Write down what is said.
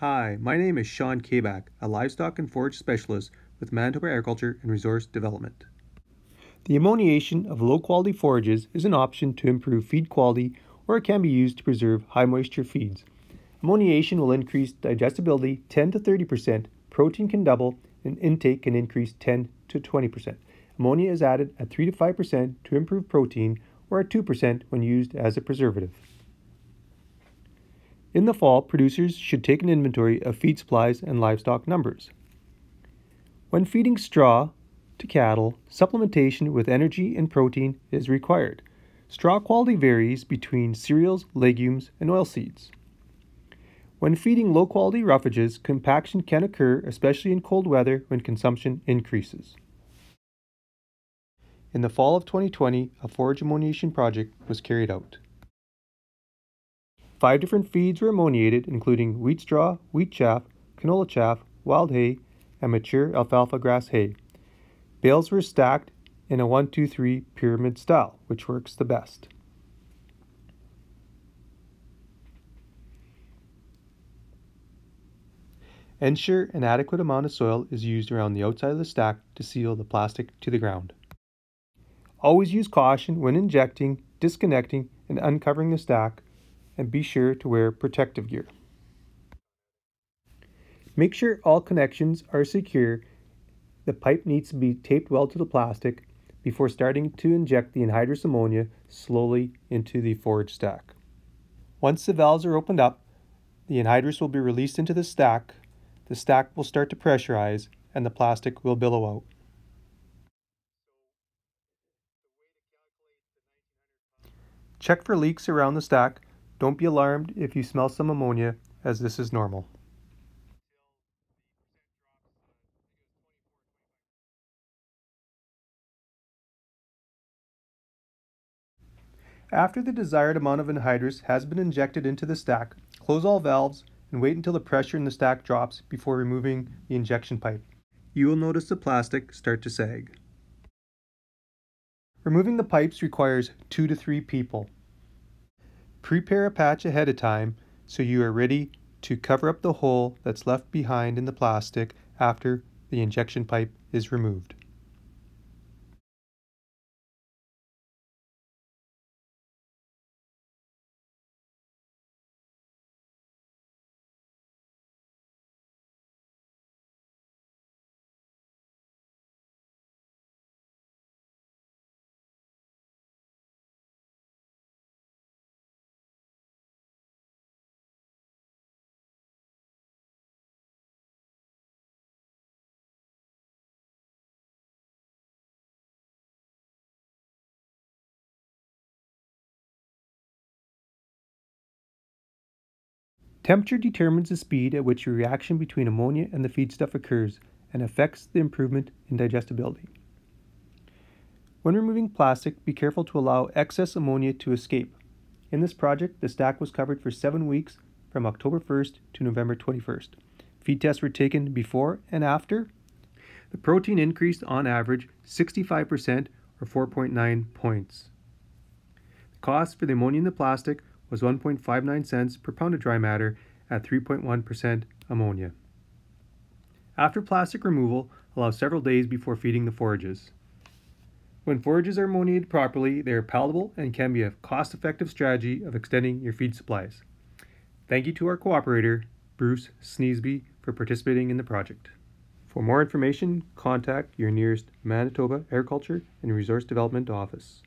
Hi, my name is Sean Kabak, a livestock and forage specialist with Manitoba Agriculture and Resource Development. The ammoniation of low quality forages is an option to improve feed quality or it can be used to preserve high moisture feeds. Ammoniation will increase digestibility 10 to 30%, protein can double, and intake can increase 10 to 20%. Ammonia is added at 3 to 5% to improve protein or at 2% when used as a preservative. In the fall, producers should take an inventory of feed supplies and livestock numbers. When feeding straw to cattle, supplementation with energy and protein is required. Straw quality varies between cereals, legumes, and oilseeds. When feeding low quality roughages, compaction can occur, especially in cold weather when consumption increases. In the fall of 2020, a forage ammoniation project was carried out. Five different feeds were ammoniated, including wheat straw, wheat chaff, canola chaff, wild hay, and mature alfalfa grass hay. Bales were stacked in a 1 2 3 pyramid style, which works the best. Ensure an adequate amount of soil is used around the outside of the stack to seal the plastic to the ground. Always use caution when injecting, disconnecting, and uncovering the stack and be sure to wear protective gear. Make sure all connections are secure. The pipe needs to be taped well to the plastic before starting to inject the anhydrous ammonia slowly into the forage stack. Once the valves are opened up, the anhydrous will be released into the stack, the stack will start to pressurize, and the plastic will billow out. Check for leaks around the stack don't be alarmed if you smell some ammonia, as this is normal. After the desired amount of anhydrous has been injected into the stack, close all valves and wait until the pressure in the stack drops before removing the injection pipe. You will notice the plastic start to sag. Removing the pipes requires two to three people. Prepare a patch ahead of time so you are ready to cover up the hole that's left behind in the plastic after the injection pipe is removed. Temperature determines the speed at which a reaction between ammonia and the feedstuff occurs and affects the improvement in digestibility. When removing plastic, be careful to allow excess ammonia to escape. In this project, the stack was covered for seven weeks from October 1st to November 21st. Feed tests were taken before and after. The protein increased on average 65% or 4.9 points. The cost for the ammonia in the plastic was 1.59 cents per pound of dry matter at 3.1% ammonia. After plastic removal, allow several days before feeding the forages. When forages are ammoniated properly, they are palatable and can be a cost effective strategy of extending your feed supplies. Thank you to our cooperator, Bruce Sneesby, for participating in the project. For more information, contact your nearest Manitoba Agriculture and Resource Development Office.